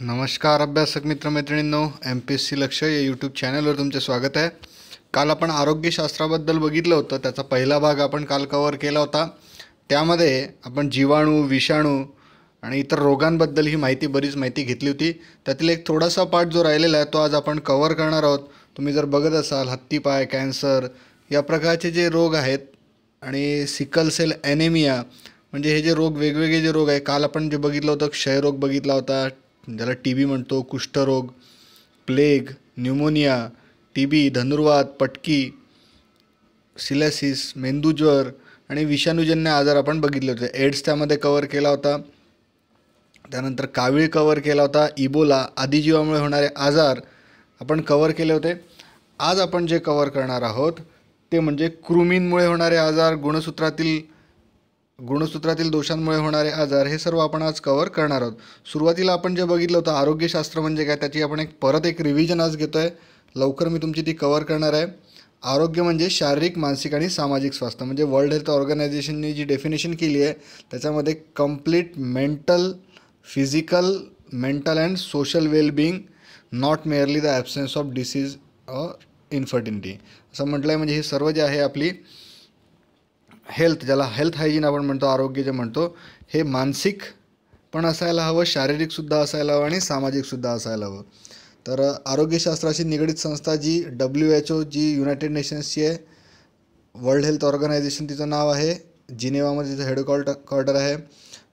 नमस्कार अभ्यासक मित्रमैत्रिणींनो. एम पी एस सी लक्ष या यूट्यूब चॅनलवर तुमचे स्वागत आहे. काल आपण आरोग्यशास्त्राबद्दल बघितलं होतं. त्याचा पहिला भाग आपण काल कवर केला होता. त्यामध्ये आपण जीवाणू विषाणू आणि इतर रोगांबद्दल ही माहिती बरीच माहिती घेतली होती. त्यातील एक थोडासा पार्ट जो राहिलेला आहे तो आज आपण कवर करणार आहोत. तुम्ही जर बघत असाल हत्तीपाय कॅन्सर या प्रकारचे जे रोग आहेत आणि सिकल सेल ॲनेमिया म्हणजे हे जे रोग वेगवेगळे जे रोग आहे काल आपण जे बघितलं होतं क्षयरोग बघितला होता ज्याला टी बी म्हणतो कुष्ठरोग प्लेग न्यूमोनिया टी बी धनुर्वात पटकी सिलॅसिस मेंदूज्वर आणि विषाणूजन्य आजार आपण बघितले होते. एड्स त्यामध्ये कवर केला होता. त्यानंतर कावीळ कवर केला होता. इबोला आदिजीवामुळे होणारे आजार आपण कवर केले होते. आज आपण जे कवर करणार आहोत ते म्हणजे कृमींमुळे होणारे आजार गुणसूत्रातील गुणसूत्रातील दोषांमुळे होणारे आजार हे सर्व आपण आज कवर करणार आहोत. सुरुवातीला आपण जे बघितलं होतं आरोग्यशास्त्र म्हणजे काय त्याची आपण एक परत एक रिव्हिजन आज घेतो आहे लवकर मी तुमची ती कवर करणार आहे. आरोग्य म्हणजे शारीरिक मानसिक आणि सामाजिक स्वास्थ्य. म्हणजे वर्ल्ड हेल्थ ऑर्गनायझेशनने जी डेफिनेशन केली आहे त्याच्यामध्ये complete mental physical mental and social wellbeing not merely the absence of disease or infertility असं म्हटलं आहे म्हणजे हे सर्व जे आहे आपली हेल्थ ज्याला हेल्थ हायजीन आपण म्हणतो आरोग्य जे म्हणतो हे मानसिक पण असायला हवं शारीरिकसुद्धा असायला हवं आणि सामाजिकसुद्धा असायला हवं. तर आरोग्यशास्त्राशी निगडीत संस्था जी डब्ल्यू एच ओ जी युनायटेड नेशन्सची आहे वर्ल्ड हेल्थ ऑर्गनायझेशन तिचं नाव आहे जिनेवामध्ये तिचं हेडक्वार्टर क्वार्टर आहे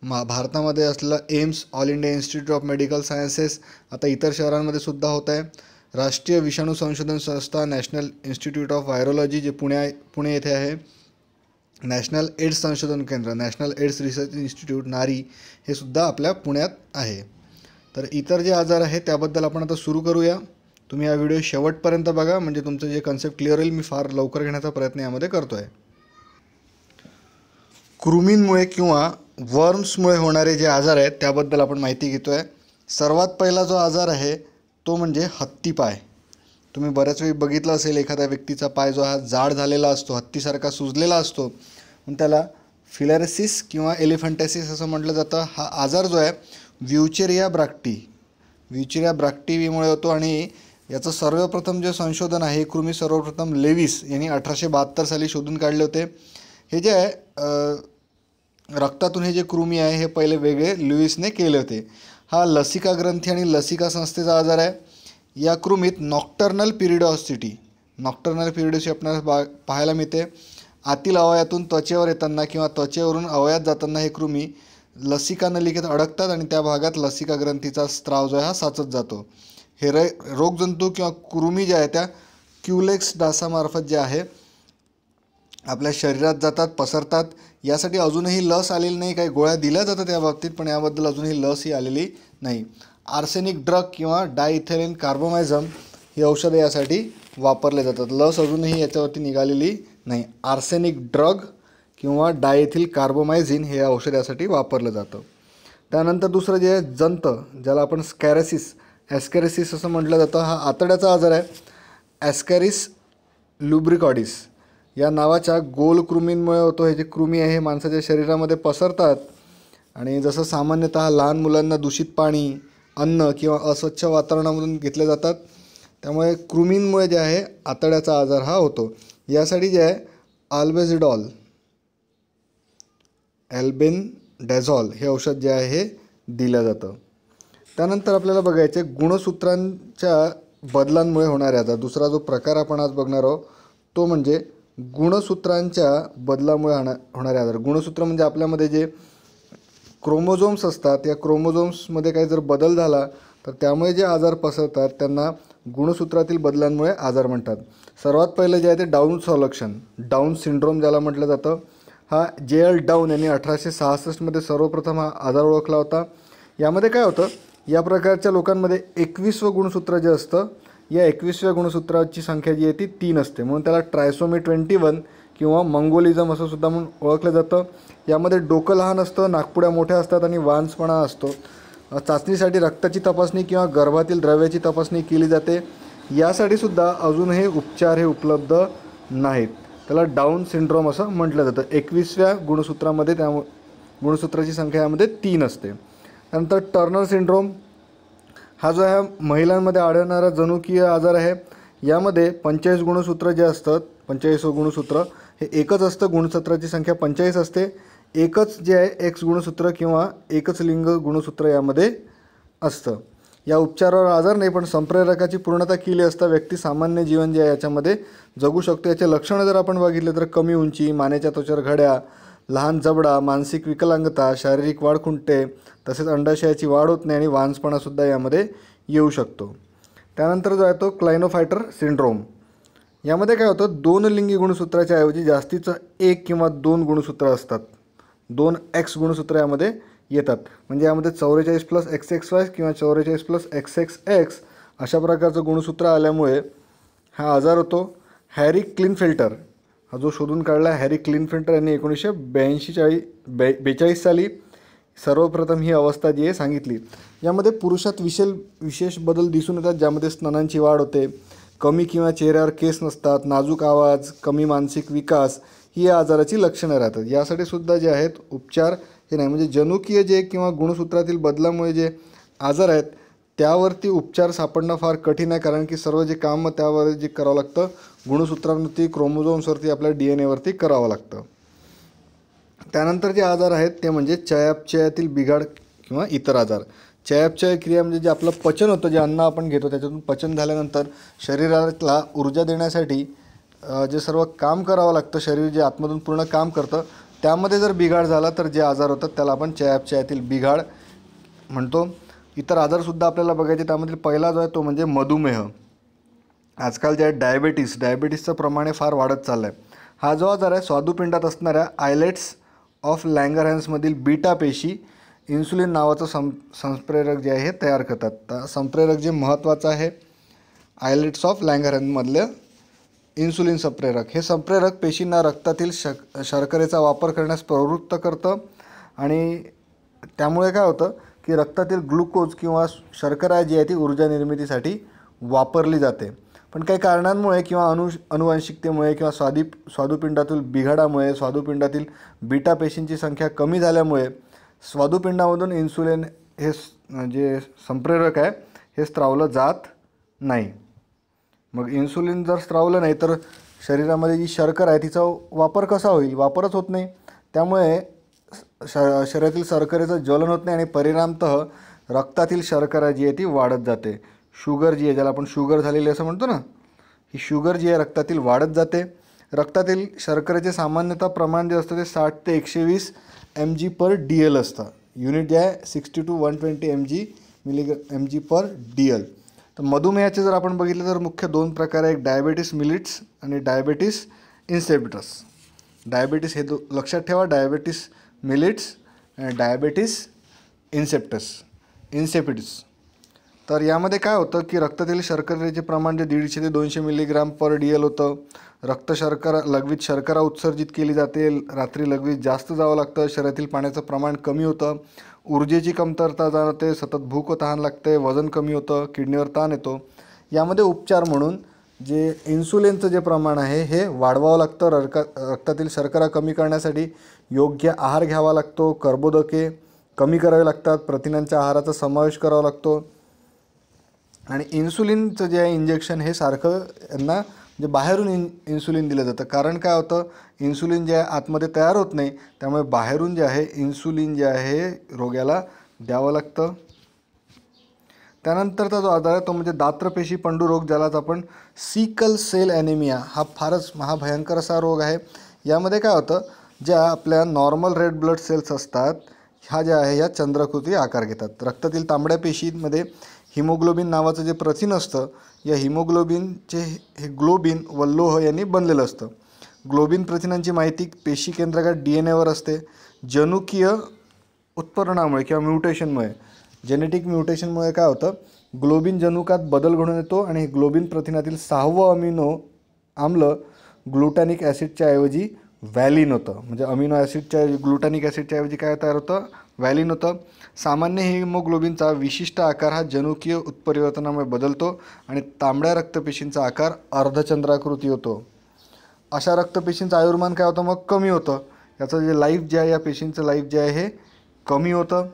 मा भारतामध्ये असलेलं AIIMS all India institute of medical sciences आता इतर शहरांमध्ये सुद्धा होत आहे. राष्ट्रीय विषाणू संशोधन संस्था नॅशनल इन्स्टिट्यूट ऑफ व्हायरोलॉजी जे पुण्या पुणे येथे आहे. नॅशनल एड्स संशोधन केंद्र नॅशनल एड्स रिसर्च इन्स्टिट्यूट नारी हे सुद्धा आपल्या पुण्यात आहे. तर इतर जे आजार आहेत त्याबद्दल आपण आता सुरू करूया. तुम्ही हा व्हिडिओ शेवटपर्यंत बघा म्हणजे तुमचं जे कन्सेप्ट क्लिअर होईल मी फार लवकर घेण्याचा प्रयत्न यामध्ये करतो आहे कृमींमुळे किंवा वर्म्समुळे होणारे जे आजार आहेत त्याबद्दल आपण माहिती घेतो आहे सर्वात पहिला जो आजार आहे तो म्हणजे हत्तीपाय तुम्ही बऱ्याच वेळी बघितलं असेल एखाद्या व्यक्तीचा पाय जो हा जाड झालेला असतो हत्तीसारखा सुजलेला असतो म्हणून त्याला फिलॅरेसिस किंवा एलिफंटॅसिस असं म्हटलं जातं. हा आजार जो आहे व्ह्युचेरिया ब्राक्टी. व्ह्युचेरिया ब्राक्टीमुळे होतो आणि याचं सर्वप्रथम जे संशोधन आहे हे कृमी सर्वप्रथम लेविस यांनी अठराशे बहात्तर साली शोधून काढले होते. हे जे आहे रक्तातून हे जे कृमी आहे हे पहिले वेगळे लुईसने केले होते. हा लसिका ग्रंथी आणि लसिका संस्थेचा आजार आहे. या कृमीत नॉक्टर्नल पिरिडॉसिटी. नॉक्टर्नल पिरिडॉसिटी आपल्याला बा पाहायला मिळते. आतील अवयातून त्वचेवर येताना किंवा त्वचेवरून अवयात जाताना हे कृमी लसिका नलिकेत अडकतात आणि त्या भागात लसिका ग्रंथीचा स्त्राव जो आहे हा साचत जातो. हे रे रोगजंतू किंवा कृमी ज्या आहे त्या क्युलेक्स डासामार्फत जे आहे आपल्या शरीरात जातात पसरतात. यासाठी अजूनही लस आलेली नाही काही गोळ्या दिल्या जातात या बाबतीत पण याबद्दल अजूनही लस ही आलेली नाही. आर्सेनिक ड्रग किंवा डायइथेलिन कार्बोमायझम ही औषधं यासाठी वापरले जातात. लस अजूनही याच्यावरती निघालेली नाही आर्सेनिक ड्रग किंवा डायथिल कार्बोमायझिन हे औषधासाठी वापरलं जातं. त्यानंतर दुसरं जे आहे जंत ज्याला आपण स्कॅरेसिस ॲस्कॅरेसिस असं म्हटलं जातं. हा आतड्याचा आजार आहे. ॲस्कॅरिस लुब्रिकॉडिस या नावाच्या गोल कृमींमुळे होतो. हे जे कृमी आहे हे माणसाच्या शरीरामध्ये पसरतात. आणि जसं सामान्यतः लहान मुलांना दूषित पाणी अन्न किंवा अस्वच्छ वातावरणामधून घेतले जातात. त्यामुळे कृमींमुळे जे आहे आतड्याचा आजार हा होतो. यासाठी जे आहे आल्बेझिडॉल ॲल्बेन डॅझॉल हे औषध जे आहे हे दिलं जातं. त्यानंतर आपल्याला बघायचे गुणसूत्रांच्या बदलांमुळे होणारे आजार दुसरा जो प्रकार आपण आज बघणार आहोत तो म्हणजे गुणसूत्रांच्या बदलामुळे होणा होणारे आजार. गुणसूत्र म्हणजे आपल्यामध्ये जे क्रोमोझोम्स असतात या क्रोमोझोम्समध्ये काही जर बदल झाला तर त्यामुळे जे आजार पसरतात त्यांना गुणसूत्रातील बदलांमुळे आजार म्हणतात. सर्वात पहिलं जे आहे ते डाऊन सॉलक्शन डाऊन सिंड्रोम ज्याला म्हटलं जातं हा जे एल डाऊन यांनी अठराशे सहासष्टमध्ये सर्वप्रथम हा आजार ओळखला होता. यामध्ये काय होतं या प्रकारच्या लोकांमध्ये एकवीसवं गुणसूत्र जे असतं या एकवीसव्या गुणसूत्राची संख्या जी आहे ती तीन असते. म्हणून त्याला ट्रायसोमी ट्वेंटी वन किंवा मंगोलिझम असं सुद्धा म्हणून ओळखलं जातं. यामध्ये डोकं लहान असतं नागपुड्या मोठ्या असतात आणि वांसपणा असतो. चाचणीसाठी रक्ताची तपासणी किंवा गर्भातील द्रव्याची तपासणी केली जाते. यासाठी सुद्धा अजूनही उपचार हे उपलब्ध नाहीत. त्याला डाऊन सिंड्रोम असं म्हटलं जातं. एकवीसव्या गुणसूत्रामध्ये त्या गुणसूत्राची संख्या यामध्ये तीन असते. त्यानंतर टर्नर सिंड्रोम हा जो आहे महिलांमध्ये आढळणारा जनुकीय आजार आहे यामध्ये पंचेचाळीस गुणसूत्र जे असतात पंचेचाळीस गुणसूत्र हे एकच असतं. गुणसूत्राची संख्या पंचेचाळीस असते. एकच जे आहे एक्स गुणसूत्र किंवा एकच लिंग गुणसूत्र यामध्ये असतं. या उपचारावर आजार नाही पण संप्रेरकाची पूर्णता केली असता व्यक्ती सामान्य जीवन जे आहे याच्यामध्ये जगू शकतो. याचे लक्षणं जर आपण बघितले तर कमी उंची मानेच्या त्वचेवर घड्या लहान जबडा मानसिक विकलांगता शारीरिक वाढ खुंटते तसेच अंडाशयाची वाढ होत नाही आणि वांसपणासुद्धा यामध्ये येऊ शकतो. त्यानंतर जो आहे तो क्लायनोफायटर सिंड्रोम. यामध्ये काय होतं? दोन लिंगी गुणसूत्राच्या ऐवजी जास्तीचं एक किंवा दोन गुणसूत्र असतात. दोन एक्स गुणसूत्र यामध्ये येतात. म्हणजे यामध्ये चौवेचाळीस प्लस एक्स एक्स वाय किंवा चौवेचाळीस प्लस एक्स एक्स एक्स अशा प्रकारचं गुणसूत्र आल्यामुळे हा आजार होतो. हॅरी क्लीन फिल्टर हा जो शोधून काढला हॅरी क्लीन फिल्टर यांनी एकोणीसशे ब्याऐंशी चाळीस बे बेचाळीस साली सर्वप्रथम ही अवस्था जी आहे सांगितली. यामध्ये पुरुषात विशेष विशेष बदल दिसून येतात ज्यामध्ये स्नानांची वाढ होते. कमी किंवा चेहऱ्यावर केस नसतात नाजूक आवाज कमी मानसिक विकास ही या आजाराची लक्षणं राहतात. यासाठी सुद्धा जे आहेत उपचार हे नाही म्हणजे जनुकीय जे किंवा गुणसूत्रातील बदलामुळे जे आजार आहेत त्यावरती उपचार सापडणं फार कठीण आहे कारण की सर्व जे काम त्यावर जे करावं लागतं गुणसूत्रांवरती क्रोमोझोम्सवरती आपल्या डी एन एवरती करावं लागतं. त्यानंतर जे आजार आहेत ते म्हणजे चयापचयातील बिघाड किंवा इतर आजार. चयापचय क्रिया म्हणजे जे आपलं पचन होतं जे अन्न आपण घेतो त्याच्यातून पचन झाल्यानंतर शरीराला ऊर्जा देण्यासाठी जे सर्व काम करावं लागतं शरीर जे आतमधून पूर्ण काम करतं त्यामध्ये जर बिघाड झाला तर जे आजार होतात त्याला आपण चयापचयातील बिघाड म्हणतो. इतर आजारसुद्धा आपल्याला बघायचे त्यामधील पहिला जो आहे तो म्हणजे मधुमेह. आजकाल जे आहे डायबेटीस डायबेटीसचं प्रमाण फार वाढत चाललं आहे हा जो आजार आहे स्वादुपिंडात असणाऱ्या आयलेट्स ऑफ लँगरहॅन्समधील बीटा पेशी इन्सुलिन नावाचं सं संप्रेरक जे आहे हे तयार करतात. संप्रेरक जे महत्त्वाचं आहे आयलेट्स ऑफ लँगरहॅन्समधलं इन्सुलिन संप्रेरक. हे संप्रेरक पेशींना रक्तातील शक शर्करेचा वापर करण्यास प्रवृत्त करतं आणि त्यामुळे काय होतं की रक्तातील ग्लुकोज किंवा शर्करा जी आहे ती ऊर्जा निर्मितीसाठी वापरली जाते. पण काही कारणांमुळे किंवा अनु अनुवांशिकतेमुळे किंवा स्वादी स्वादुपिंडातील बिघाडामुळे स्वादुपिंडातील बीटा पेशींची संख्या कमी झाल्यामुळे स्वादुपिंडामधून इन्सुलिन हे जे संप्रेरक आहे हे स्त्रावलं जात नाही. मग इन्सुलिन जर स्त्रावलं नाही तर शरीरामध्ये जी शर्कर आहे तिचा वापर कसा होईल? वापरच होत नाही. त्यामुळे श शरीरातील शर्करेचं ज्वलन होत नाही आणि परिणामतः रक्तातील शर्करा जी आहे ती वाढत जाते. शुगर जी आहे ज्याला आपण शुगर झालेली असं म्हणतो ना ही शुगर जी आहे रक्तातील वाढत जाते. रक्तातील शर्करेचे सामान्यतः प्रमाण जे असतं ते साठ ते एकशे वीस M G per D L असतं. युनिट जे आहे sixty to one twenty M G milligram M G per D L तर मधुमेहाचे जर आपण बघितलं तर मुख्य दोन प्रकार आहे एक डायबेटीस मिलिट्स आणि डायबेटीस इन्सेप्टस डायबेटीस हे दो लक्षात ठेवा diabetes mellitus and diabetes insipidus insipidus तर यामध्ये काय होतं की रक्तातील शर्करेचे प्रमाण जे दीडशे ते दोनशे मिलीग्राम पर डी एल होतं. रक्त शर्करा लघवीत शर्करा उत्सर्जित केली जाते रात्री लघवीत जास्त जावं लागतं. शरीरातील पाण्याचं प्रमाण कमी होतं. ऊर्जेची कमतरता जाणवते. सतत भूक तहान लागते. वजन कमी होतं. किडनीवर ताण येतो. यामध्ये उपचार म्हणून जे इन्सुलिनचं जे प्रमाण आहे हे वाढवावं लागतं. रका रक्तातील शर्करा कमी करण्यासाठी योग्य आहार घ्यावा लागतो. कर्बोदके कमी करावे लागतात. प्रथिनांच्या आहाराचा समावेश करावा लागतो. आणि इन्सुलिनचं जे आहे इंजेक्शन हे सारखं यांना म्हणजे बाहेरून इन इन्सुलिन दिलं जातं. कारण काय होतं? इन्सुलिन जे आहे आतमध्ये तयार होत नाही त्यामुळे बाहेरून जे आहे इन्सुलिन जे आहे रोग्याला द्यावं लागतं. त्यानंतरचा जो आजार आहे तो म्हणजे दात्रपेशी पंडू रोग ज्यालाच आपण सिकल सेल ॲनिमिया हा फारच महाभयंकर असा रोग आहे. यामध्ये काय होतं? ज्या आपल्या नॉर्मल रेड ब्लड सेल्स असतात ह्या ज्या आहे ह्या चंद्रकृती आकार घेतात. रक्तातील तांबड्या पेशींमध्ये हिमोग्लोबिन नावाचं जे प्रथिन असतं या हिमोग्लोबिनचे हे ग्लोबिन व लोह यांनी बनलेलं असतं. ग्लोबिन प्रथिनांची माहिती पेशी केंद्रकात डी एन एवर असते. जनुकीय उत्पन्नामुळे किंवा म्युटेशनमुळे जेनेटिक म्युटेशनमुळे काय होतं? ग्लोबिन जनुकात बदल घडून येतो आणि ग्लोबिन प्रथिनातील सहावं अमिनो आम्ल ग्लुटॅनिक ॲसिडच्या ऐवजी व्हॅलिन होतं. म्हणजे अमिनो ॲसिडच्या ग्लुटॅनिक ॲसिडच्या ऐवजी काय तयार होतं? व्हॅलिन होतं. सामान्य हिमोग्लोबिनचा विशिष्ट आकार हा जनुकीय उत्परिवर्तनामुळे बदलतो आणि तांबड्या रक्तपेशींचा आकार अर्धचंद्राकृती होतो. अशा रक्तपेशींचं आयुर्मान काय होतं? मग कमी होतं. याचं जे लाईफ जे आहे या पेशींचं लाईफ जे आहे हे कमी होतं.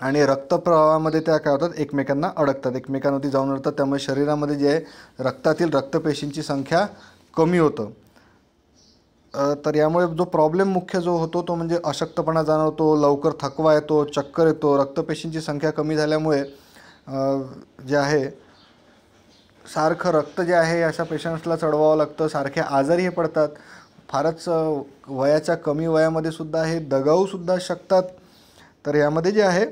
आणि रक्तप्रवाहामध्ये त्या काय होतात? एकमेकांना अडकतात. एकमेकांवरती जाऊन अडतात त्यामुळे शरीरामध्ये जे आहे रक्तातील रक्तपेशींची संख्या कमी होतं. तर यामुळे जो प्रॉब्लेम मुख्य जो होतो तो म्हणजे अशक्तपणा जाणवतो लवकर थकवा येतो चक्कर येतो रक्तपेशींची संख्या कमी झाल्यामुळे जे आहे सारखं रक्त जे आहे अशा पेशंट्सला चढवावं लागतं सारखे आजारी हे पडतात. फारच वयाच्या कमी वयामध्ये सुद्धा हे दगावूसुद्धा शकतात. तर यामध्ये जे आहे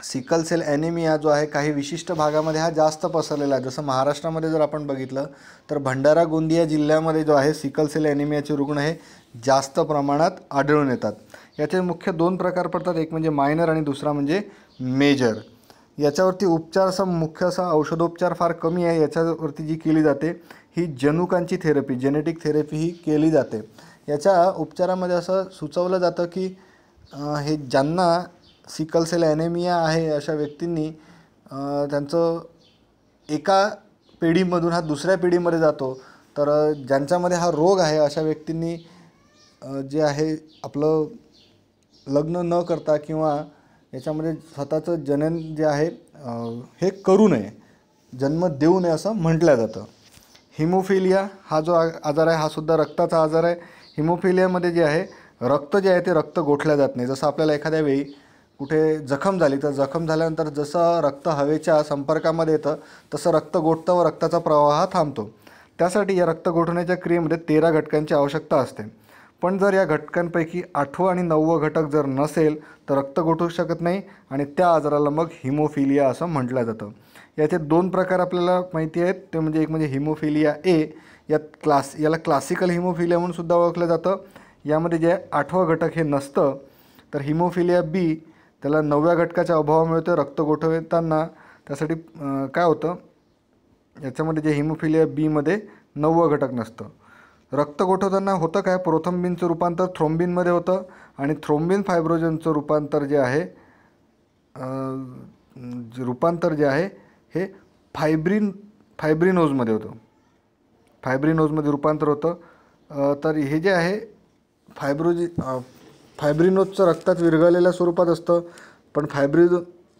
सिकल सेल ॲनिमिया जो आहे काही विशिष्ट भागामध्ये हा जास्त पसरलेला आहे. जसं महाराष्ट्रामध्ये जर आपण बघितलं तर भंडारा गोंदिया जिल्ह्यामध्ये जो आहे सिकल सेल ॲनिमियाचे रुग्ण हे जास्त प्रमाणात आढळून येतात. याचे मुख्य दोन प्रकार पडतात. एक म्हणजे मायनर आणि दुसरा म्हणजे मेजर याच्यावरती उपचार असा मुख्य असा औषधोपचार फार कमी आहे. याच्यावरती जी केली जाते ही जनुकांची थेरपी जेनेटिक थेरपी ही केली जाते. याच्या उपचारामध्ये असं सुचवलं जातं की हे ज्यांना सिकल सेल ॲनेमिया आहे अशा व्यक्तींनी त्यांचं एका पिढीमधून हा दुसऱ्या पिढीमध्ये जातो. तर ज्यांच्यामध्ये हा रोग आहे अशा व्यक्तींनी जे आहे आपलं लग्न न करता किंवा याच्यामध्ये स्वतःचं जनन जे आहे हे करू नये जन्म देऊ नये असं म्हटलं जातं. हिमोफिलिया हा जो आजार आहे हा सुद्धा रक्ताचा आजार आहे. हिमोफिलियामध्ये जे आहे रक्त जे आहे ते रक्त गोठल्या जात नाही. जसं आपल्याला एखाद्या वेळी कुठे जखम झाली तर जखम झाल्यानंतर जसं रक्त हवेच्या संपर्कामध्ये येतं तसं रक्त गोठतं व रक्ताचा प्रवाह थांबतो. त्यासाठी या रक्त गोठवण्याच्या क्रियेमध्ये तेरा घटकांची आवश्यकता असते. पण जर या घटकांपैकी आठवं आणि नववं घटक जर नसेल तर रक्त गोठवू शकत नाही आणि त्या आजाराला मग हिमोफिलिया असं म्हटलं जातं. याचे दोन प्रकार आपल्याला माहिती आहेत. ते म्हणजे एक म्हणजे हिमोफिलिया ए यात क्लास याला क्लासिकल हिमोफिलिया म्हणून सुद्धा ओळखलं जातं. यामध्ये जे आठवं घटक हे नसतं तर हिमोफिलिया बी त्याला नवव्या घटकाच्या अभावामुळे ते रक्त गोठवताना. त्यासाठी काय होतं? याच्यामध्ये जे हिमोफिलिया बीमध्ये नववं घटक नसतं. रक्त गोठवताना होतं काय? प्रोथंबिनचं रूपांतर थ्रोम्बिनमध्ये होतं आणि थ्रोम्बिन फायब्रोजनचं रूपांतर जे आहे रूपांतर जे आहे हे फायब्रिन फायब्रिनोजमध्ये होतं. फायब्रिनोजमध्ये रूपांतर होतं. तर हे जे आहे फायब्रोजी फायब्रिनोजचं रक्तात विरघळलेल्या स्वरूपात असतं पण फायब्रि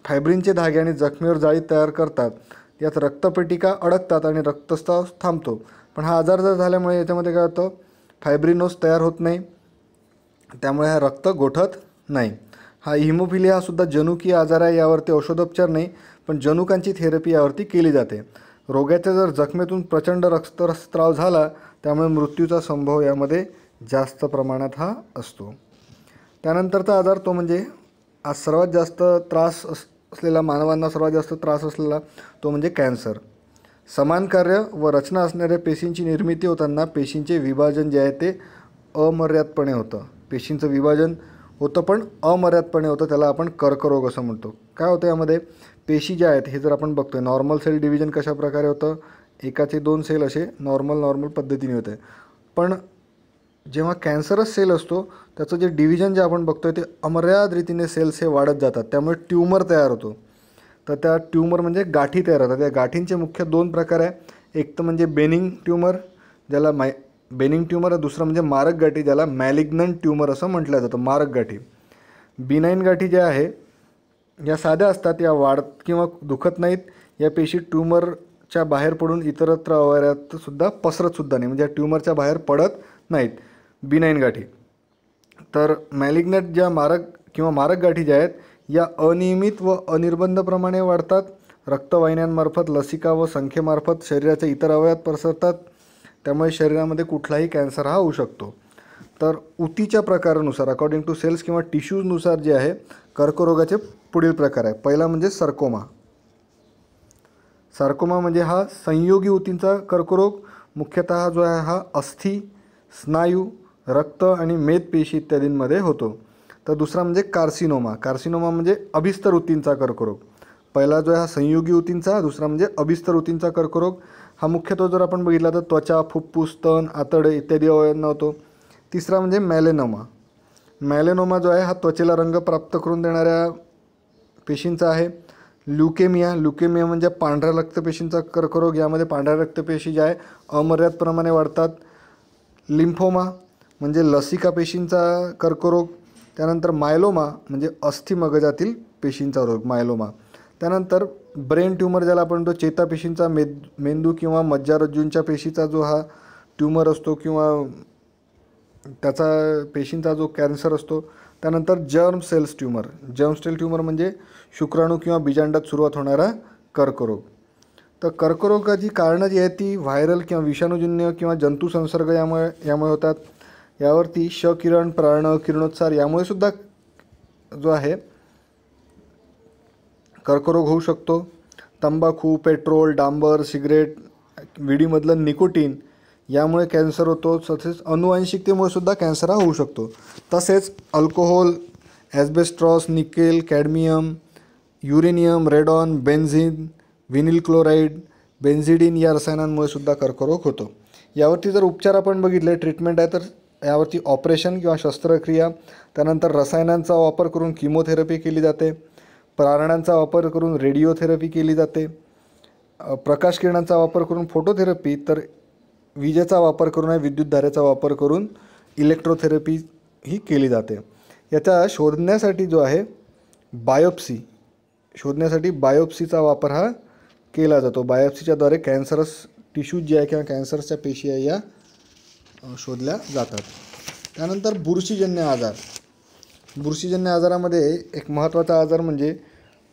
फायब्रिनचे धागे आणि जखमेवर जाळी तयार करतात. यात रक्तपेटिका अडकतात आणि रक्तस्राव थांबतो. पण हा आजार जर झाल्यामुळे याच्यामध्ये काय होतं? फायब्रिनोज तयार होत नाही. त्यामुळे हा रक्त गोठत नाही. हा हिमोफिलिया हा सुद्धा जनुकीय आजार आहे यावरती औषधोपचार नाही पण जनुकांची थेरपी यावरती केली जाते. रोगाच्या जर जखमेतून प्रचंड रक्तस्राव झाला त्यामुळे मृत्यूचा संभव यामध्ये जास्त प्रमाणात हा असतो. त्यानंतरचा आजार तो म्हणजे आज सर्वात जास्त त्रास अस असलेला मानवांना सर्वात जास्त त्रास असलेला तो म्हणजे कॅन्सर. समान कार्य व रचना असणाऱ्या पेशींची निर्मिती होताना पेशींचे विभाजन जे आहे ते अमर्यादपणे होतं. पेशींचं विभाजन होतं पण अमर्यादपणे होतं त्याला आपण कर्करोग असं म्हणतो. काय होतं यामध्ये? पेशी ज्या आहेत हे जर आपण बघतो आहे नॉर्मल सेल डिव्हिजन कशाप्रकारे होतं? एकाचे दोन सेल असे नॉर्मल नॉर्मल पद्धतीने होते. पण जेव्हा कॅन्सरस सेल असतो त्याचं जे डिव्हिजन जे आपण बघतो आहे ते अमर्याद रीतीने सेल्स हे वाढत जातात. त्यामुळे ट्यूमर तयार होतो. तर त्या ट्यूमर म्हणजे गाठी तयार होतात. त्या गाठींचे मुख्य दोन प्रकार आहे. एक तर म्हणजे बेनिंग ट्यूमर ज्याला माय बेनिंग ट्यूमर दुसरं म्हणजे मारक गाठी ज्याला मॅलिग्नंट ट्यूमर असं म्हटलं जातं मारक गाठी. बिनाईन गाठी ज्या आहे या साध्या असतात या वाढत किंवा दुखत नाहीत. या पेशी ट्यूमरच्या बाहेर पडून इतरत्र अवयवात सुद्धा पसरत सुद्धा नाही. म्हणजे या ट्यूमरच्या बाहेर पडत नाहीत. बिनाईन गाठी. तर मॅलिग्नेट ज्या मारक किंवा मारक गाठी ज्या आहेत या अनियमित व अनिर्बंधप्रमाणे वाढतात. रक्तवाहिन्यांमार्फत लसिका व संख्येमार्फत शरीराच्या इतर अवयवात पसरतात. त्यामुळे शरीरामध्ये कुठलाही कॅन्सर हा होऊ शकतो. तर उतीच्या प्रकारानुसार अकॉर्डिंग टू सेल्स किंवा टिश्यूजनुसार जे आहे कर्करोगाचे पुढील प्रकार आहे. पहिला म्हणजे सर्कोमा सार्कोमा म्हणजे हा संयोगी ऊतींचा कर्करोग. मुख्यतः जो आहे हा अस्थि स्नायू रक्त आणि मेदपेशी इत्यादींमध्ये होतो. तर दुसरा म्हणजे कार्सिनोमा. कार्सिनोमा म्हणजे अभिस्तर ऊतींचा कर्करोग. पहिला जो आहे हा संयोगी ऊतींचा दुसरा म्हणजे अभिस्तर ऊतींचा कर्करोग. हा मुख्यतः जर आपण बघितला तर त्वचा फुफ्फुस तण आतडे इत्यादी अवयवांना होतो. तिसरा म्हणजे मॅलेनोमा. मॅलेनोमा जो आहे हा त्वचेला रंग प्राप्त करून देणाऱ्या पेशींचा आहे. ल्युकेमिया. ल्युकेमिया म्हणजे पांढऱ्या रक्तपेशींचा कर्करोग. यामध्ये पांढऱ्या रक्तपेशी ज्या आहे अमर्याद प्रमाणे वाढतात. लिम्फोमा. म्हणजे लसिका पेशींचा कर्करोग त्यानंतर मायलोमा म्हणजे अस्थिमगजातील पेशींचा रोग मायलोमा त्यानंतर ब्रेन ट्यूमर ज्याला आपण म्हणतो चेतापेशींचा मे मेंदू किंवा मज्जारज्जूंच्या पेशीचा जो हा ट्यूमर असतो किंवा त्याचा पेशींचा जो कॅन्सर असतो त्यानंतर germ cells tumour germ cell tumour म्हणजे शुक्राणू किंवा बीजांडात सुरुवात होणारा कर्करोग. तर कर्करोगाची कारणं जी आहेत ती व्हायरल किंवा विषाणूजन्य किंवा जंतू संसर्ग यामुळे यामुळे होतात. यावरती श किरण प्राण किरणोत्सार यामुळे सुद्धा जो आहे कर्करोग होऊ शकतो. तंबाखू पेट्रोल डांबर सिगरेट विडीमधलं निकोटीन यामुळे कॅन्सर होतो. तसेच अनुवांशिकतेमुळे सुद्धा कॅन्सर हा होऊ शकतो. तसेच alcohol asbestos nickel cadmium uranium radon benzene vinyl chloride benzidine या रसायनांमुळे सुद्धा कर्करोग होतो. यावरती जर उपचार आपण बघितले ट्रीटमेंट आहे तर यावरती ऑपरेशन किंवा शस्त्रक्रिया त्यानंतर रसायनांचा वापर करून किमोथेरपी केली जाते प्रारणांचा वापर करून रेडिओथेरपी केली जाते प्रकाशकिरणांचा प्रकाश किरणांचा वापर करून फोटोथेरपी तर विजेचा वापर करून विद्युतधारेचा वापर करून इलेक्ट्रोथेरपी ही केली जाते. याचा शोधण्यासाठी जो आहे बायोप्सी शोधण्यासाठी बायोप्सीचा वापर हा केला जातो. बायोप्सीच्याद्वारे कॅन्सरस टिश्यूज जे आहे किंवा कॅन्सरच्या पेशी आहे या शोधल्या जातात. त्यानंतर बुरशीजन्य आजार. बुरशीजन्य आजारामध्ये एक महत्त्वाचा आजार म्हणजे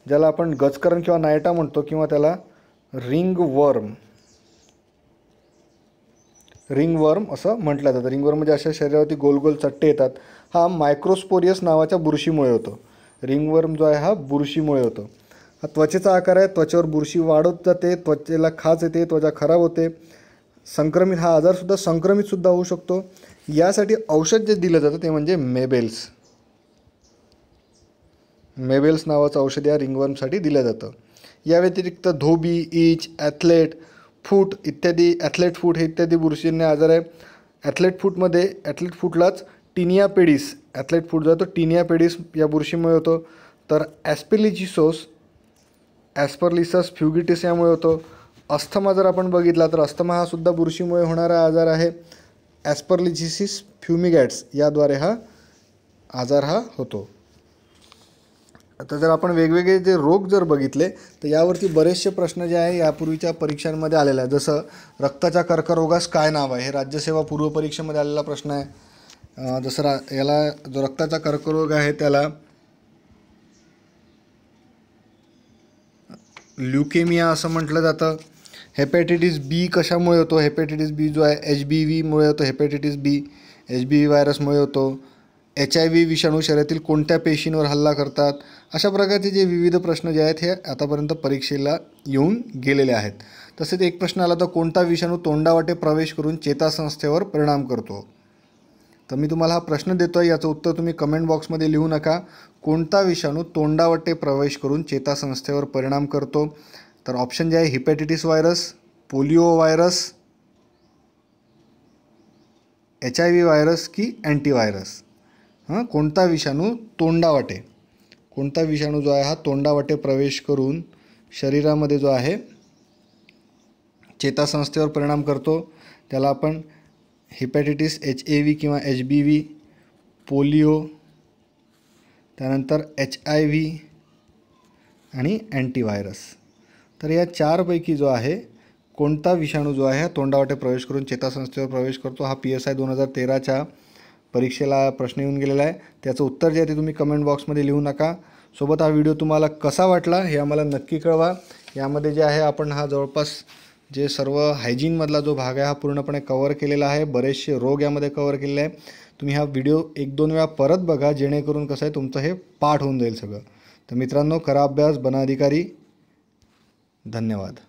ज्याला आपण गजकरण किंवा नायटा म्हणतो किंवा त्याला रिंग वर्म रिंग वर्म असं म्हटलं जातं. रिंग वर्म म्हणजे अशा शरीरावरती गोल गोल चट्टे येतात. हा मायक्रोस्पोरियस नावाच्या बुरशीमुळे होतो. रिंग वर्म जो आहे हा बुरशीमुळे होतो. हा त्वचेचा आकार आहे. त्वचेवर बुरशी वाढत जाते. त्वचेला खाज येते. त्वचा खराब होते. संक्रमित हा आजारसुद्धा संक्रमितसुद्धा होऊ शकतो. यासाठी औषध जे दिलं जातं ते म्हणजे मेबेल्स. मेबेल्स नावाचं औषध या रिंगवर्मसाठी दिलं जातं. या व्यतिरिक्त धोबी इच ॲथलेट फूट इत्यादी ॲथलेट फूट हे इत्यादी बुरशीजन्य आजार आहे. ॲथलेट फूटमध्ये ॲथलेट फूटलाच टिनिया पेडीस ॲथलेट फूट जो आहे तो टिनिया पेडीस या बुरशीमुळे होतो. तर ॲस्पेलिजिसोस ॲस्पर्लिसस फ्युगिटिस यामुळे होतो. अस्थमा जर आपण बघितला तर अस्थमा हा सुद्धा बुरशीमुळे होणारा आजार आहे. ॲस्परलिजिसिस फ्युमिगॅट्स याद्वारे हा आजार हा होतो. आता जर आपण वेगवेगळे जे रोग जर बघितले तर यावरती बरेचसे प्रश्न जे आहे यापूर्वीच्या परीक्षांमध्ये आलेले आहे जसं रक्ताच्या कर्करोगास काय नाव आहे? हे राज्यसेवा पूर्व परीक्षेमध्ये आलेला प्रश्न आहे. जसं रा याला जो रक्ताचा कर्करोग आहे त्याला ल्युकेमिया असं म्हटलं जातं. हेपॅटिटिस बी कशामुळे होतो? हेपॅटिटिस बी जो आहे एच बी व्हीमुळे होतो हेपॅटिटिस बी एच बी व्ही व्हायरसमुळे होतो. एच आय व्ही विषाणू शरीरातील कोणत्या पेशींवर हल्ला करतात? अशा प्रकारचे जे विविध प्रश्न जे आहेत हे आतापर्यंत परीक्षेला येऊन गेलेले आहेत. तसेच एक प्रश्न आला तर कोणता विषाणू तोंडावाटे प्रवेश करून चेतासंस्थेवर परिणाम करतो? तर मी तुम्हाला हा प्रश्न देतो आहे याचं उत्तर तुम्ही कमेंट बॉक्समध्ये लिहू नका. कोणता विषाणू तोंडावाटे प्रवेश करून चेतासंस्थेवर परिणाम करतो? तर ऑप्शन जे आहे hepatitis virus polio virus H I V virus की अँटीव्हायरस हां कोणता विषाणू तोंडावाटे. कोणता विषाणू जो आहे हा तोंडावाटे प्रवेश करून शरीरामध्ये जो आहे चेतासंस्थेवर परिणाम करतो. त्याला आपण हिपॅटिटिस एच ए व्ही किंवा एच बी व्ही पोलिओ त्यानंतर एच आय व्ही आणि अँटीव्हायरस तर या चारपैकी जो आहे कोणता विषाणू जो आहे तोंडावाटे प्रवेश करून चेतासंस्थेवर प्रवेश करतो? हा पी एस आय दोन हजार तेराच्या परीक्षेला प्रश्न येऊन गेलेला आहे. त्याचं उत्तर जे आहे ते तुम्ही कमेंट बॉक्समध्ये लिहू नका. सोबत हा व्हिडिओ तुम्हाला कसा वाटला हे आम्हाला नक्की कळवा. यामध्ये जे आहे आपण हा जवळपास जे सर्व हायजीनमधला जो भाग आहे हा पूर्णपणे कवर केलेला आहे. बरेचसे रोग यामध्ये कवर केलेले आहे. तुम्ही हा व्हिडिओ एक दोन वेळा परत बघा जेणेकरून कसं आहे तुमचं हे पाठ होऊन जाईल सगळं. तर मित्रांनो करा अभ्यास बना अधिकारी धन्यवाद.